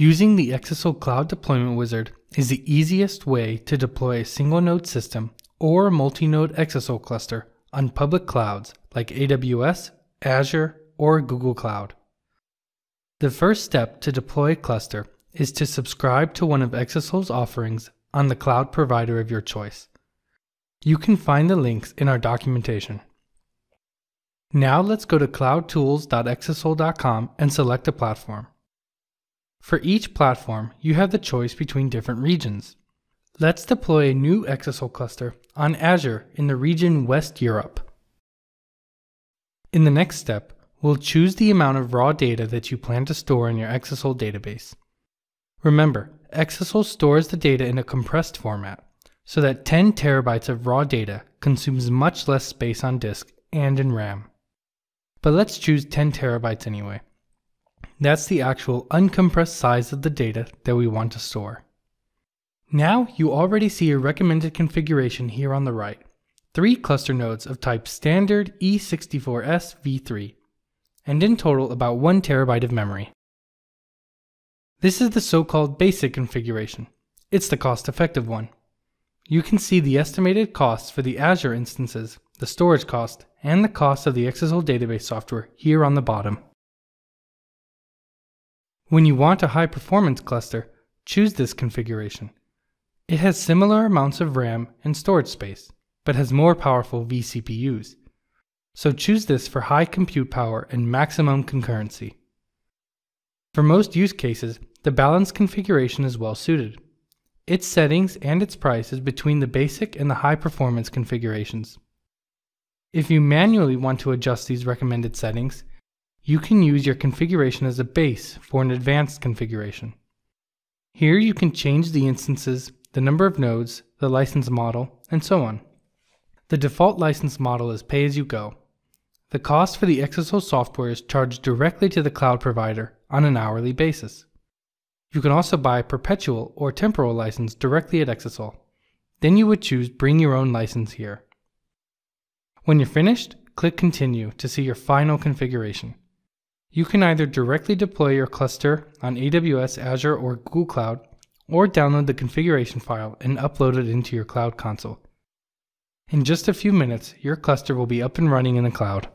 Using the Exasol Cloud Deployment Wizard is the easiest way to deploy a single node system or multi-node Exasol cluster on public clouds like AWS, Azure, or Google Cloud. The first step to deploy a cluster is to subscribe to one of Exasol's offerings on the cloud provider of your choice. You can find the links in our documentation. Now let's go to cloudtools.exasol.com and select a platform. For each platform, you have the choice between different regions. Let's deploy a new Exasol cluster on Azure in the region West Europe. In the next step, we'll choose the amount of raw data that you plan to store in your Exasol database. Remember, Exasol stores the data in a compressed format, so that 10 terabytes of raw data consumes much less space on disk and in RAM. But let's choose 10 terabytes anyway. That's the actual uncompressed size of the data that we want to store. Now you already see a recommended configuration here on the right. Three cluster nodes of type standard E64S v3, and in total about 1 terabyte of memory. This is the so-called basic configuration. It's the cost-effective one. You can see the estimated costs for the Azure instances, the storage cost, and the cost of the Exasol database software here on the bottom. When you want a high performance cluster, choose this configuration. It has similar amounts of RAM and storage space, but has more powerful vCPUs. So choose this for high compute power and maximum concurrency. For most use cases, the balanced configuration is well suited. Its settings and its price is between the basic and the high performance configurations. If you manually want to adjust these recommended settings, you can use your configuration as a base for an advanced configuration. Here you can change the instances, the number of nodes, the license model, and so on. The default license model is pay as you go. The cost for the Exasol software is charged directly to the cloud provider on an hourly basis. You can also buy perpetual or temporal license directly at Exasol. Then you would choose bring your own license here. When you're finished, click continue to see your final configuration. You can either directly deploy your cluster on AWS, Azure, or Google Cloud, or download the configuration file and upload it into your Cloud Console. In just a few minutes, your cluster will be up and running in the cloud.